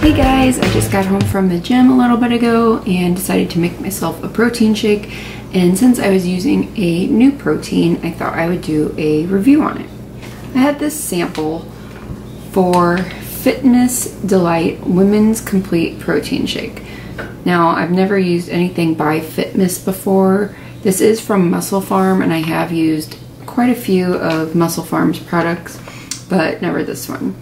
Hey guys, I just got home from the gym a little bit ago and decided to make myself a protein shake. And since I was using a new protein, I thought I would do a review on it. I had this sample for Fitmiss Delight Women's Complete Protein Shake. Now, I've never used anything by Fitmiss before. This is from MusclePharm and I have used quite a few of MusclePharm's products, but never this one.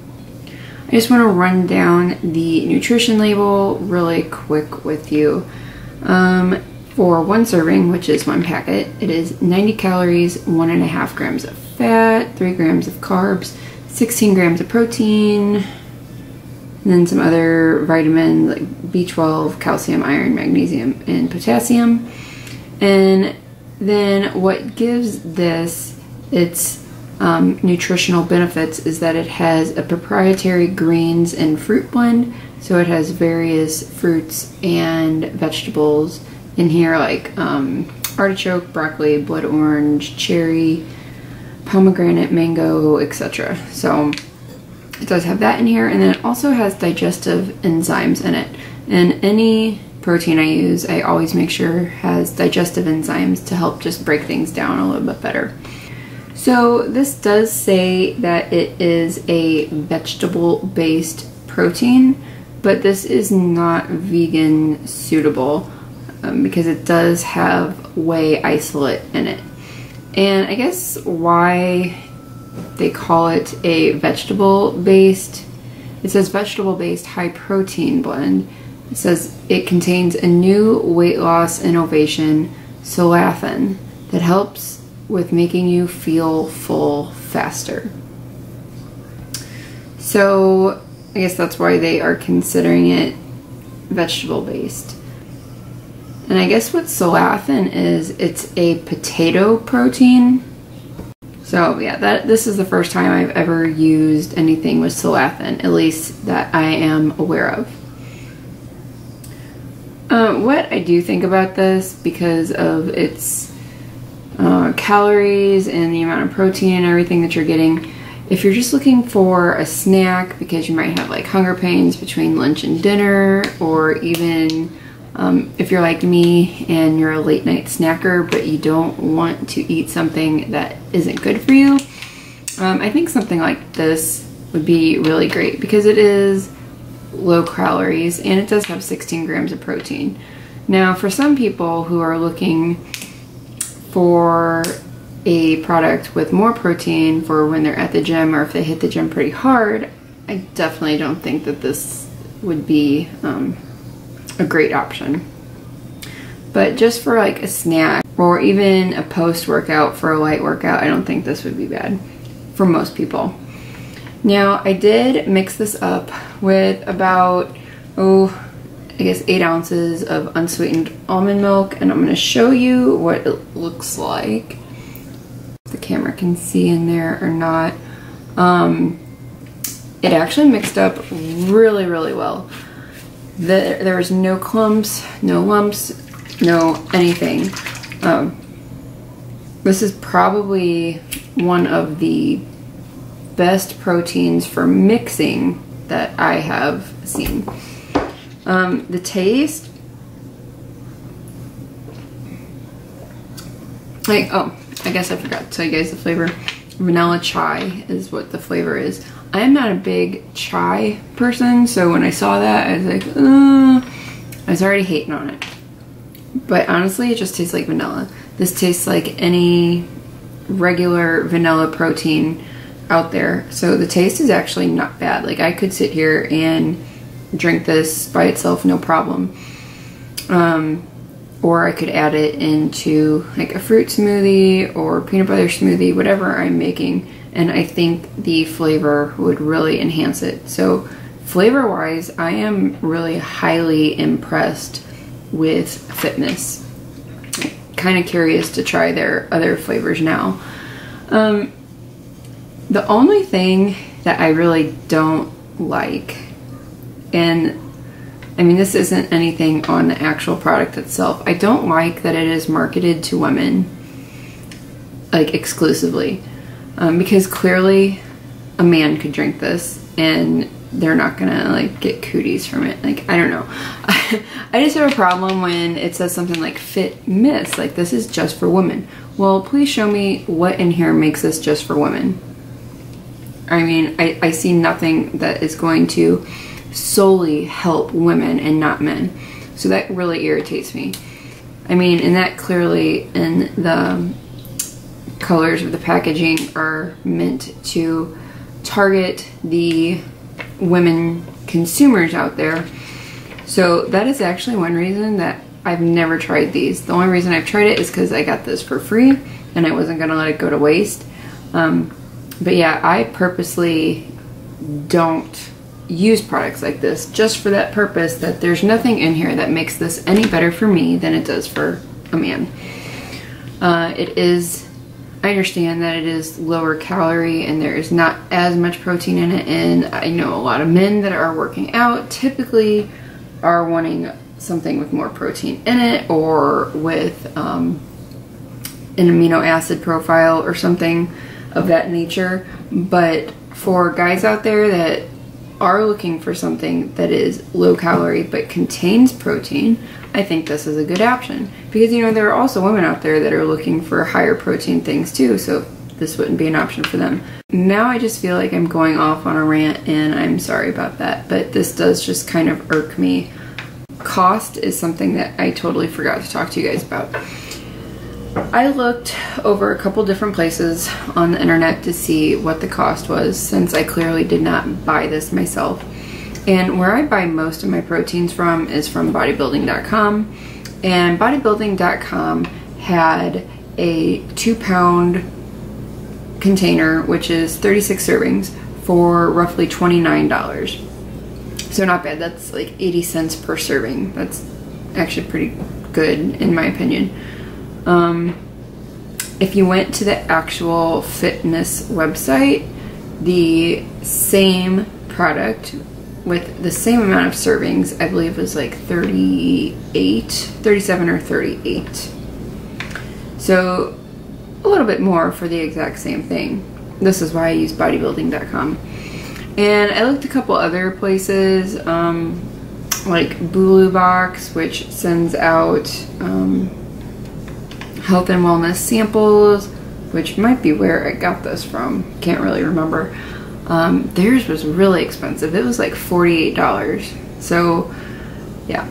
I just want to run down the nutrition label really quick with you. Um, for one serving, which is one packet, it is 90 calories, one and a half grams of fat, three grams of carbs, 16 grams of protein, and then some other vitamins like B12, calcium, iron, magnesium, and potassium. And then what gives this its um, nutritional benefits is that it has a proprietary greens and fruit blend. So it has various fruits and vegetables in here, like um, artichoke, broccoli, blood orange, cherry, pomegranate, mango, etc. So it does have that in here, and then it also has digestive enzymes in it. And any protein I use, I always make sure has digestive enzymes to help just break things down a little bit better. So this does say that it is a vegetable-based protein, but this is not vegan suitable um, because it does have whey isolate in it. And I guess why they call it a vegetable-based, it says vegetable-based high protein blend. It says it contains a new weight loss innovation, Solathin, that helps with making you feel full faster. So I guess that's why they are considering it vegetable based. And I guess what solathin is, it's a potato protein. So yeah, that this is the first time I've ever used anything with solathin, at least that I am aware of. Um, what I do think about this because of its uh, calories and the amount of protein and everything that you're getting. If you're just looking for a snack because you might have like hunger pains between lunch and dinner, or even um, if you're like me and you're a late night snacker but you don't want to eat something that isn't good for you, um, I think something like this would be really great because it is low calories and it does have 16 grams of protein. Now, for some people who are looking for a product with more protein for when they're at the gym or if they hit the gym pretty hard, I definitely don't think that this would be um, a great option. But just for like a snack or even a post workout for a light workout, I don't think this would be bad for most people. Now I did mix this up with about, oh, I guess, eight ounces of unsweetened almond milk, and I'm going to show you what it looks like. If the camera can see in there or not. Um, it actually mixed up really, really well. The, there was no clumps, no lumps, no anything. Um, this is probably one of the best proteins for mixing that I have seen. Um, the taste, like, oh, I guess I forgot to tell you guys the flavor. Vanilla chai is what the flavor is. I am not a big chai person, so when I saw that, I was like, uh, I was already hating on it. But honestly, it just tastes like vanilla. This tastes like any regular vanilla protein out there. So the taste is actually not bad. Like I could sit here and drink this by itself, no problem. Um, or I could add it into like a fruit smoothie or peanut butter smoothie, whatever I'm making. And I think the flavor would really enhance it. So flavor wise, I am really highly impressed with Fitmiss. Kind of curious to try their other flavors now. Um, the only thing that I really don't like and I mean, this isn't anything on the actual product itself. I don't like that it is marketed to women. like exclusively um, because clearly a man could drink this and they're not gonna like get cooties from it like i don't know i just have a problem when it says something like Fitmiss like this is just for women well please show me what in here makes this just for women i mean i, I see nothing that is going to solely help women and not men so that really irritates me i mean and that clearly in the colors of the packaging are meant to target the women consumers out there. So that is actually one reason that I've never tried these. The only reason I've tried it is because I got this for free and I wasn't going to let it go to waste. Um, but yeah, I purposely don't use products like this just for that purpose that there's nothing in here that makes this any better for me than it does for a man. Uh, it is I understand that it is lower calorie and there is not as much protein in it and I know a lot of men that are working out typically are wanting something with more protein in it or with um, an amino acid profile or something of that nature but for guys out there that are looking for something that is low calorie but contains protein I think this is a good option. Because, you know, there are also women out there that are looking for higher protein things too, so this wouldn't be an option for them. Now I just feel like I'm going off on a rant and I'm sorry about that, but this does just kind of irk me. Cost is something that I totally forgot to talk to you guys about. I looked over a couple different places on the internet to see what the cost was since I clearly did not buy this myself. And where I buy most of my proteins from is from bodybuilding.com. And bodybuilding.com had a two pound container, which is 36 servings, for roughly $29. So not bad. That's like 80 cents per serving. That's actually pretty good in my opinion. Um, if you went to the actual Fitmiss website, the same product with the same amount of servings, I believe was like 38, 37 or 38. So a little bit more for the exact same thing. This is why I use bodybuilding.com. And I looked a couple other places, um, like Bulu Box, which sends out um, health and wellness samples, which might be where I got this from. Can't really remember. Um, theirs was really expensive. It was like $48. So yeah,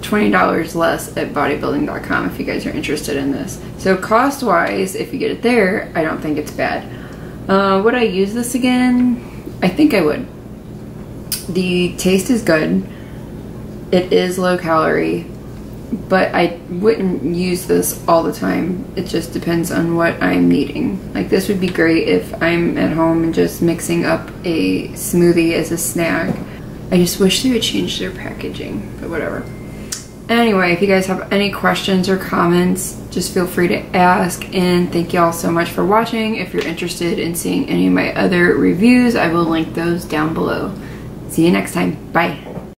$20 less at bodybuilding.com if you guys are interested in this. So cost wise, if you get it there, I don't think it's bad. Uh, would I use this again? I think I would. The taste is good. It is low calorie but I wouldn't use this all the time. It just depends on what I'm needing. Like this would be great if I'm at home and just mixing up a smoothie as a snack. I just wish they would change their packaging, but whatever. Anyway, if you guys have any questions or comments, just feel free to ask. And thank you all so much for watching. If you're interested in seeing any of my other reviews, I will link those down below. See you next time. Bye.